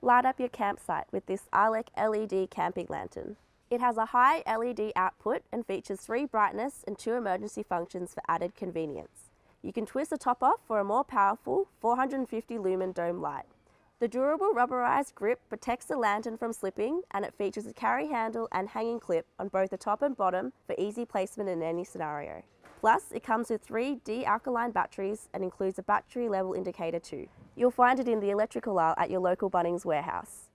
Light up your campsite with this Arlec LED camping lantern. It has a high LED output and features three brightness and two emergency functions for added convenience. You can twist the top off for a more powerful 450 lumen dome light. The durable rubberized grip protects the lantern from slipping and it features a carry handle and hanging clip on both the top and bottom for easy placement in any scenario. Plus, it comes with three D-alkaline batteries and includes a battery level indicator too. You'll find it in the electrical aisle at your local Bunnings warehouse.